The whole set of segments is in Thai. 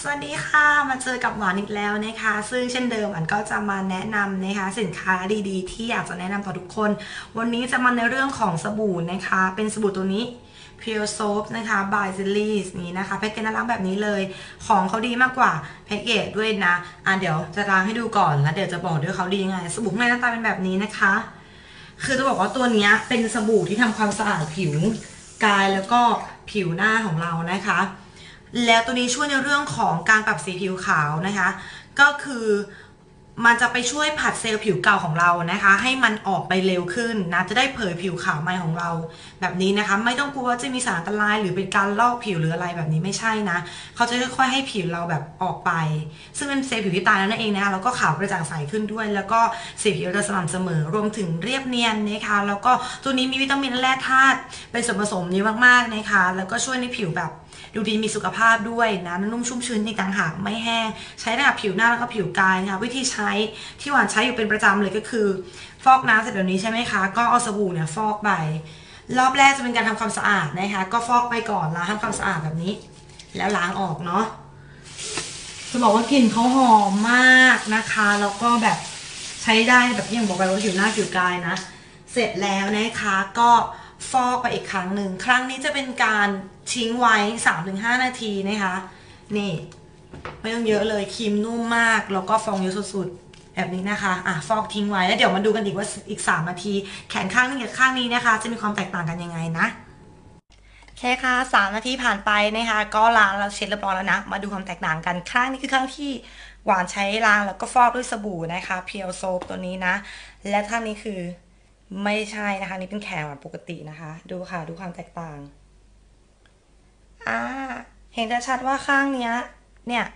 สวัสดีค่ะ มาเจอกับหวานอีกแล้วนะคะ ซึ่งเช่นเดิมหวานก็จะมาแนะนำนะคะ สินค้าดีๆ ที่อยากจะแนะนำต่อทุกคน วันนี้จะมาในเรื่องของสบู่นะคะ เป็นสบู่ตัวนี้ Pure Soap นะคะ by z i l l y นี้นะคะ แพ็กเกจน่ารักแบบนี้เลย ของเขาดีมากกว่าแพ็กเกจด้วยนะ อะเดี๋ยวจะล้างให้ดูก่อนแล้วเดี๋ยวจะบอกด้วยเขาดียังไง สบู่ข้างในหน้าตาเป็นแบบนี้นะคะ คือจะบอกว่าตัวนี้เป็นสบู่ที่ทำความสะอาดผิวกายแล้วก็ผิวหน้าของเรานะคะ แล้วตัวนี้ช่วยในเรื่องของการปรับสีผิวขาวนะคะ ก็คือมันจะไปช่วยผัดเซลล์ผิวเก่าของเรานะคะ ให้มันออกไปเร็วขึ้นนะจะได้เผยผิวขาวใหม่ของเรา แบบนี้นะคะ ไม่ต้องกลัวว่าจะมีสารอันตรายหรือเป็นการลอกผิวหรืออะไรแบบนี้ไม่ใช่นะเขาจะค่อยๆให้ผิวเราแบบออกไป ซึ่งเป็นเซลล์ผิวที่ตายแล้วนั่นเองนะคะแล้วก็ขาวกระจ่างใสขึ้นด้วย แล้วก็สีผิวเราสม่ำเสมอรวมถึงเรียบเนียนนะคะแล้วก็ตัวนี้มีวิตามินและแร่ธาตุเป็นส่วนผสมนี้มากๆนะคะแล้วก็ช่วยในผิวแบบ ดูดีมีสุขภาพด้วยนะนุ่มชุ่มชื้นอีกต่างหากไม่แห้งใช้ได้กับผิวหน้าแล้วก็ผิวกายนะคะวิธีใช้ที่หวานใช้อยู่เป็นประจำเลยก็คือ ฟอกน้ำเสร็จแบบนี้ใช่ไหมคะ ก็เอาสบู่เนี่ยฟอกไปรอบแรกจะเป็นการทำความสะอาดนะคะ ก็ฟอกไปก่อนล้างทำความสะอาดแบบนี้ แล้วล้างออกเนาะจะบอกว่ากลิ่นเขาหอมมากนะคะแล้วก็แบบใช้ได้แบบที่อย่างบอกไปว่าผิวหน้าผิวกายนะ เสร็จแล้วนะคะก็ ฟอกไปอีกครั้งหนึ่ง ครั้งนี้จะเป็นการทิ้งไว้ 3-5 นาทีนะคะ นี่ ไม่ต้องเยอะเลยครีมนุ่มมาก แล้วก็ฟองเยอะสุดๆ แบบนี้นะคะ อะ ฟอกทิ้งไว้แล้วเดี๋ยวมาดูกันอีกว่าอีก 3 นาที แขนข้างนึงกับข้างนี้นะคะ จะมีความแตกต่างกันยังไงนะโอเคค่ะสามนาทีผ่านไปนะคะ ก็ล้างแล้วเช็ดเรียบร้อยแล้วนะ มาดูความแตกต่างกันข้างนี้คือข้างที่หวานใช้ล้างแล้วก็ฟอกด้วยสบู่นะคะเพียวโซปตัวนี้นะ และข้างนี้คือ ไม่ใช่นะคะ นี่เป็นแขนหวานปกตินะคะ ดูค่ะ ดูความแตกต่าง อ่า เห็นได้ชัดว่าข้างเนี้ย เนี่ย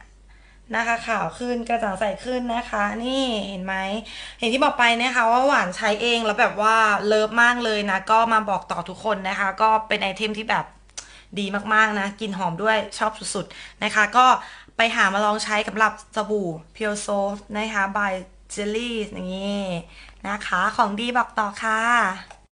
นะคะขาวขึ้นกระจ่างใสขึ้นนะคะ นี่เห็นไหมเห็นที่บอกไปนะคะ ว่าหวานใช้เองแล้วแบบว่าเลิฟมากเลยนะ ก็มาบอกต่อทุกคนนะคะ ก็เป็นไอเทมที่แบบดีมากๆนะกลินหอมด้วยชอบสุดๆนะคะ ก็ไปหามาลองใช้กับหรับสบู่ Pure Soap นะคะ by Jelly อย่างนี้นะคะ ของดีบอกต่อค่ะ